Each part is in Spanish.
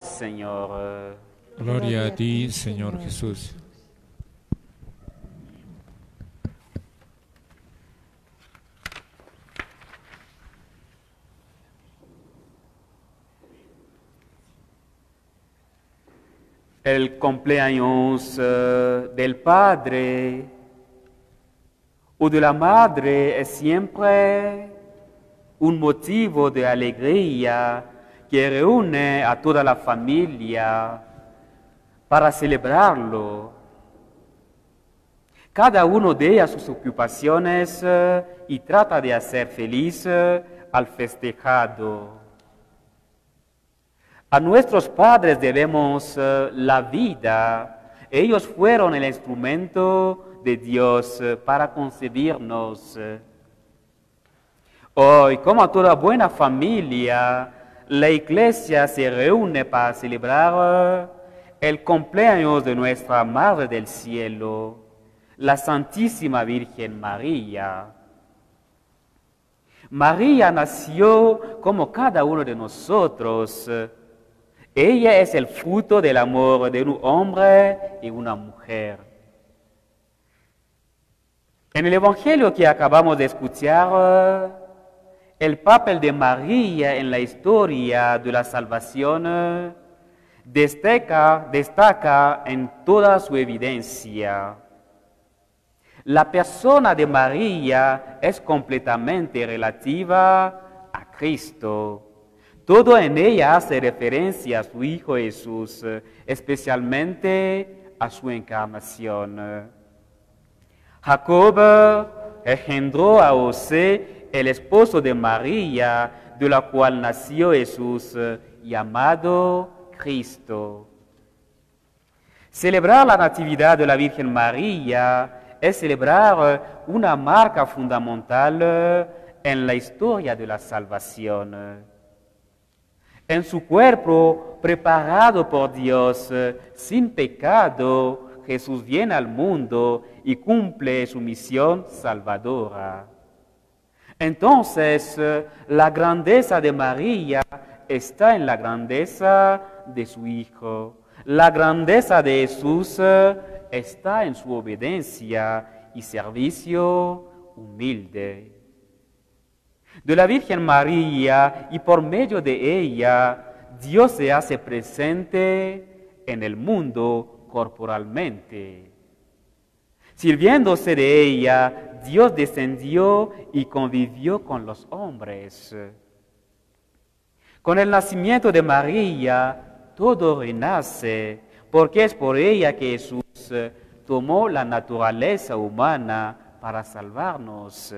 Señor. Gloria a ti, Señor Jesús. El cumpleaños eh, del padre o de la madre es siempre un motivo de alegría que reúne a toda la familia para celebrarlo. Cada uno deja sus ocupaciones eh, y trata de hacer feliz eh, al festejado. A nuestros padres debemos eh, la vida. Ellos fueron el instrumento de Dios para concebirnos. Hoy, como toda buena familia, la iglesia se reúne para celebrar el cumpleaños de nuestra Madre del Cielo, la Santísima Virgen María. María nació como cada uno de nosotros. Ella es el fruto del amor de un hombre y una mujer. En el Evangelio que acabamos de escuchar, el papel de María en la historia de la salvación destaca, destaca en toda su evidencia. La persona de María es completamente relativa a Cristo. Todo en ella hace referencia a su Hijo Jesús, especialmente a su encarnación. Jacob engendró a José, el esposo de María, de la cual nació Jesús, llamado Cristo. Celebrar la Natividad de la Virgen María es celebrar una marca fundamental en la historia de la salvación. En su cuerpo preparado por Dios, sin pecado, Jesús viene al mundo y cumple su misión salvadora. Entonces, la grandeza de María está en la grandeza de su Hijo. La grandeza de Jesús está en su obediencia y servicio humilde. De la Virgen María y por medio de ella, Dios se hace presente en el mundo corporalmente. Sirviéndose de ella, Dios descendió y convivió con los hombres. Con el nacimiento de María, todo renace, porque es por ella que Jesús tomó la naturaleza humana para salvarnos.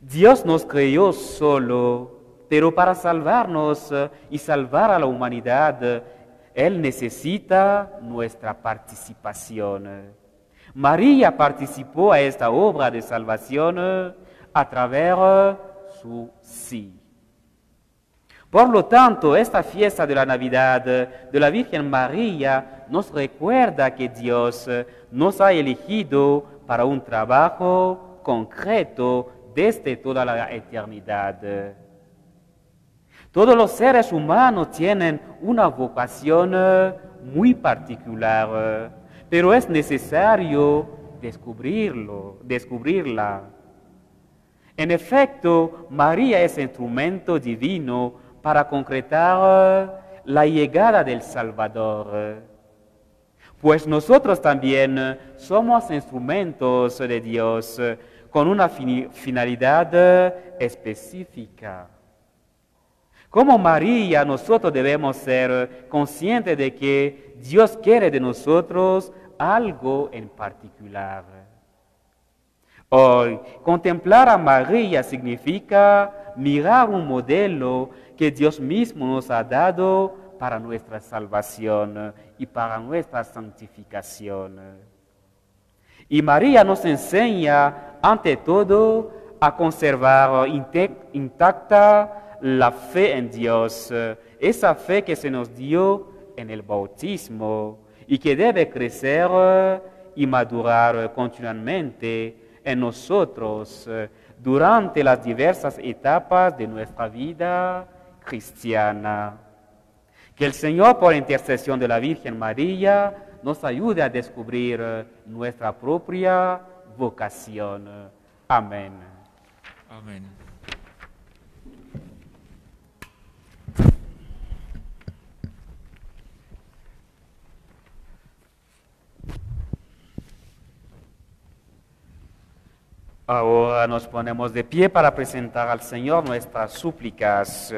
Dios nos creó solo, pero para salvarnos y salvar a la humanidad, Él necesita nuestra participación. María participó a esta obra de salvación a través de su sí. Por lo tanto, esta fiesta de la Navidad de la Virgen María nos recuerda que Dios nos ha elegido para un trabajo concreto desde toda la eternidad. Todos los seres humanos tienen una vocación muy particular, pero es necesario descubrirlo, descubrirla. En efecto, María es instrumento divino para concretar la llegada del Salvador. Pues nosotros también somos instrumentos de Dios con una finalidad específica. Como María, nosotros debemos ser conscientes de que Dios quiere de nosotros algo en particular. Hoy, contemplar a María significa mirar un modelo que Dios mismo nos ha dado para nuestra salvación y para nuestra santificación. Y María nos enseña, ante todo, a conservar intacta la fe en Dios, esa fe que se nos dio en el bautismo y que debe crecer y madurar continuamente en nosotros durante las diversas etapas de nuestra vida cristiana. Que el Señor, por intercesión de la Virgen María, nos ayude a descubrir eh, nuestra propia vocación. Amén. Amén. Ahora nos ponemos de pie para presentar al Señor nuestras súplicas.